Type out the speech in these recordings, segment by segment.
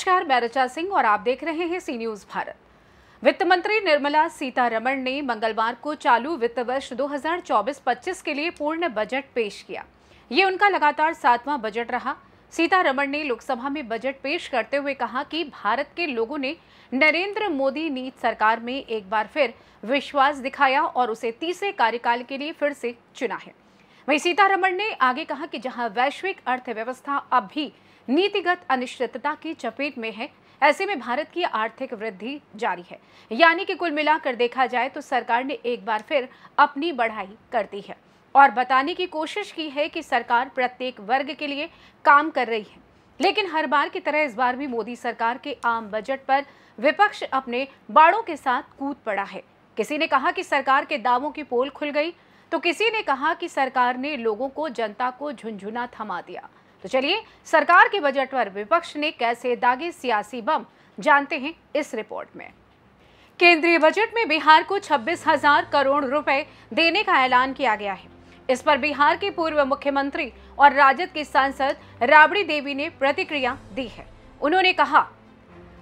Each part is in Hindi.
नमस्कार, मैं रचा सिंह और आप देख रहे हैं सी न्यूज़ भारत। वित्त मंत्री निर्मला सीतारमण ने मंगलवार को चालू वित्त वर्ष 2024-25 के लिए पूर्ण बजट पेश किया। ये उनका लगातार सातवां बजट रहा। सीतारमण ने लोकसभा में बजट पेश करते हुए कहा कि भारत के लोगों ने नरेंद्र मोदी नीत सरकार में एक बार फिर विश्वास दिखाया और उसे तीसरे कार्यकाल के लिए फिर से चुना है। वहीं सीतारमण ने आगे कहा कि जहाँ वैश्विक अर्थव्यवस्था अब भी नीतिगत अनिश्चितता की चपेट में है, ऐसे में भारत की आर्थिक वृद्धि जारी है। यानी कि कुल मिलाकर देखा जाए तो सरकार ने एक बार फिर अपनी बढ़ाई कर दी है और बताने की कोशिश की है कि सरकार प्रत्येक वर्ग के लिए काम कर रही है। लेकिन हर बार की तरह इस बार भी मोदी सरकार के आम बजट पर विपक्ष अपने बाड़ों के साथ कूद पड़ा है। किसी ने कहा कि सरकार के दावों की पोल खुल गई तो किसी ने कहा कि सरकार ने लोगों को, जनता को झुंझुना थमा दिया। तो चलिए, सरकार के बजट पर विपक्ष ने कैसे दागे सियासी बम, जानते हैं इस रिपोर्ट में। केंद्रीय बजट में बिहार को छब्बीस हज़ार करोड़ रुपए देने का ऐलान किया गया है। इस पर बिहार के पूर्व मुख्यमंत्री और राजद की सांसद राबड़ी देवी ने प्रतिक्रिया दी है। उन्होंने कहा,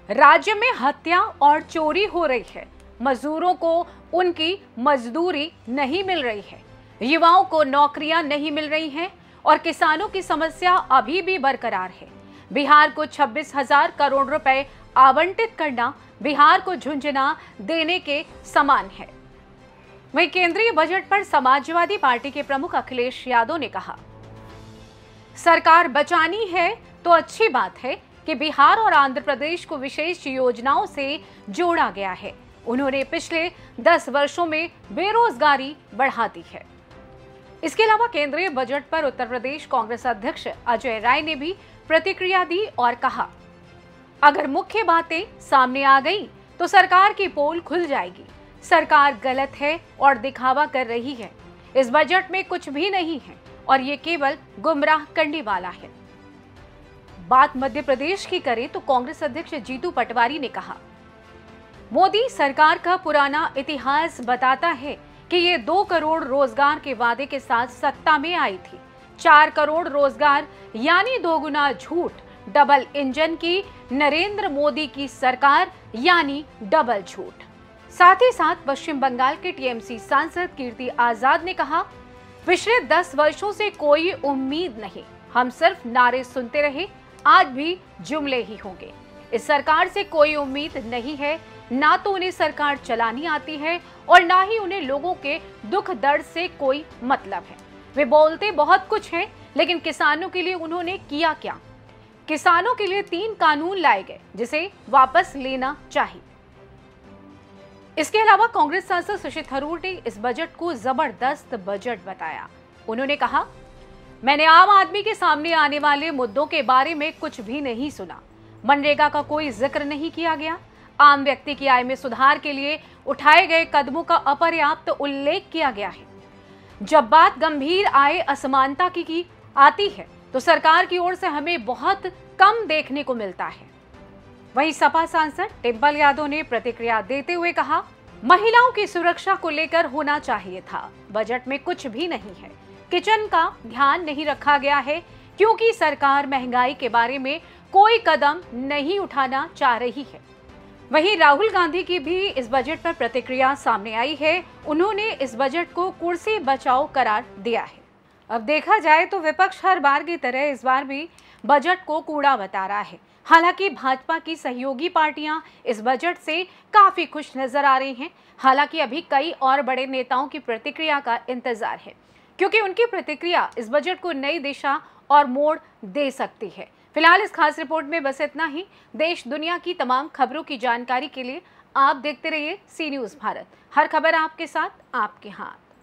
राज्य में हत्या और चोरी हो रही है। मजदूरों को उनकी मजदूरी नहीं मिल रही है। युवाओं को नौकरियाँ नहीं मिल रही हैं और किसानों की समस्या अभी भी बरकरार है। बिहार को छब्बीस हज़ार करोड़ रुपए आवंटित करना, बिहार को झुंझुना देने के समान है। वहीं केंद्रीय बजट पर समाजवादी पार्टी के प्रमुख अखिलेश यादव ने कहा, सरकार बचानी है तो अच्छी बात है कि बिहार और आंध्र प्रदेश को विशेष योजनाओं से जोड़ा गया है। उन्होंने पिछले 10 वर्षों में बेरोजगारी बढ़ा दी है। इसके अलावा केंद्रीय बजट पर उत्तर प्रदेश कांग्रेस अध्यक्ष अजय राय ने भी प्रतिक्रिया दी और कहा, अगर मुख्य बातें सामने आ गई तो सरकार की पोल खुल जाएगी। सरकार गलत है और दिखावा कर रही है। इस बजट में कुछ भी नहीं है और ये केवल गुमराह करने वाला है। बात मध्य प्रदेश की करें तो कांग्रेस अध्यक्ष जीतू पटवारी ने कहा मोदी सरकार का पुराना इतिहास बताता है कि ये दो करोड़ रोज़गार के वादे के साथ सत्ता में आई थी। चार करोड़ रोज़गार, यानी दोगुना झूठ, डबल इंजन की, नरेंद्र मोदी की सरकार, यानी डबल झूठ। साथ ही साथ पश्चिम बंगाल के टीएमसी सांसद कीर्ति आज़ाद ने कहा, पिछले दस वर्षों से कोई उम्मीद नहीं, हम सिर्फ़ नारे सुनते रहे, आज भी जुमले ही होंगे। इस सरकार से कोई उम्मीद नहीं है। ना तो उन्हें सरकार चलानी आती है और ना ही उन्हें लोगों के दुख दर्द से कोई मतलब है। वे बोलते बहुत कुछ हैं, लेकिन किसानों के लिए उन्होंने किया क्या? किसानों के लिए तीन कानून लाए गए, जिसे वापस लेना चाहिए। इसके अलावा कांग्रेस सांसद शशि थरूर ने इस बजट को ज़बरदस्त बजट बताया। उन्होंने कहा, मैंने आम आदमी के सामने आने वाले मुद्दों के बारे में कुछ भी नहीं सुना। मनरेगा का कोई ज़िक्र नहीं किया गया। आम व्यक्ति की आय में सुधार के लिए उठाए गए कदमों का अपर्याप्त तो उल्लेख किया गया है। जब बात गंभीर आय असमानता की, की आती है तो सरकार की ओर से हमें बहुत कम देखने को मिलता है। वहीं सपा सांसद टिब्बल यादव ने प्रतिक्रिया देते हुए कहा महिलाओं की सुरक्षा को लेकर होना चाहिए था। बजट में कुछ भी नहीं है। किचन का ध्यान नहीं रखा गया है क्योंकि सरकार महँगाई के बारे में कोई कदम नहीं उठाना चाह रही है। वहीं राहुल गांधी की भी इस बजट पर प्रतिक्रिया सामने आई है। उन्होंने इस बजट को कुर्सी बचाओ करार दिया है। अब देखा जाए तो विपक्ष हर बार की तरह इस बार भी बजट को कूड़ा बता रहा है। हालाँकि भाजपा की सहयोगी पार्टियाँ इस बजट से काफ़ी खुश नज़र आ रही हैं। हालाँकि अभी कई और बड़े नेताओं की प्रतिक्रिया का इंतज़ार है, क्योंकि उनकी प्रतिक्रिया इस बजट को नई दिशा और मोड़ दे सकती है। फ़िलहाल इस खास रिपोर्ट में बस इतना ही। देश, दुनिया की तमाम खबरों की जानकारी के लिए आप देखते रहिए सी न्यूज़ भारत। हर खबर आपके साथ, आपके हाथ।